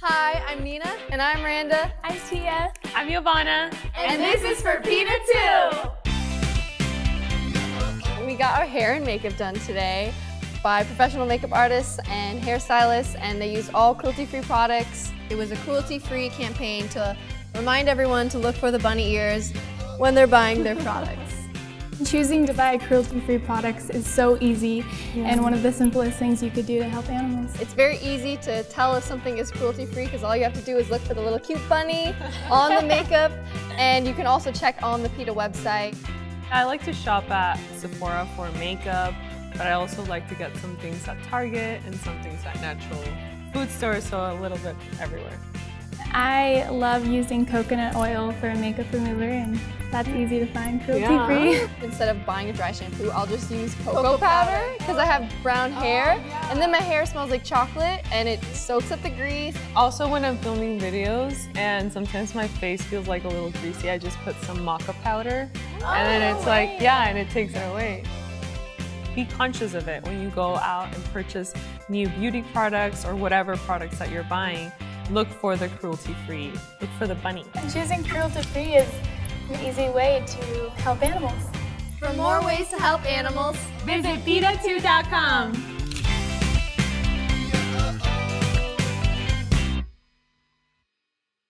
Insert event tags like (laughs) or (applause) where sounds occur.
Hi, I'm Nina. And I'm Randa. I'm Tia. I'm Yovana. And, and this, this is for PETA 2. We got our hair and makeup done today by professional makeup artists and hairstylists, and they use all cruelty-free products. It was a cruelty-free campaign to remind everyone to look for the bunny ears when they're buying their (laughs) products. Choosing to buy cruelty-free products is so easy yeah. and one of the simplest things you could do to help animals. It's very easy to tell if something is cruelty-free because all you have to do is look for the little cute bunny on the (laughs) makeup and you can also check on the PETA website. I like to shop at Sephora for makeup, but I also like to get some things at Target and some things at natural food stores, so a little bit everywhere. I love using coconut oil for a makeup remover and that's easy to find cruelty-free. Yeah. (laughs) Instead of buying a dry shampoo, I'll just use cocoa, cocoa powder because I have brown oh, hair oh, yeah. and then my hair smells like chocolate and it soaks up the grease. Also when I'm filming videos and sometimes my face feels like a little greasy, I just put some maca powder oh, and then oh, it's like, yeah, and it takes it away. Be conscious of it when you go out and purchase new beauty products or whatever products that you're buying look for the cruelty-free. Look for the bunny. Choosing cruelty-free is an easy way to help animals. For more ways to help animals, visit PETA2.com.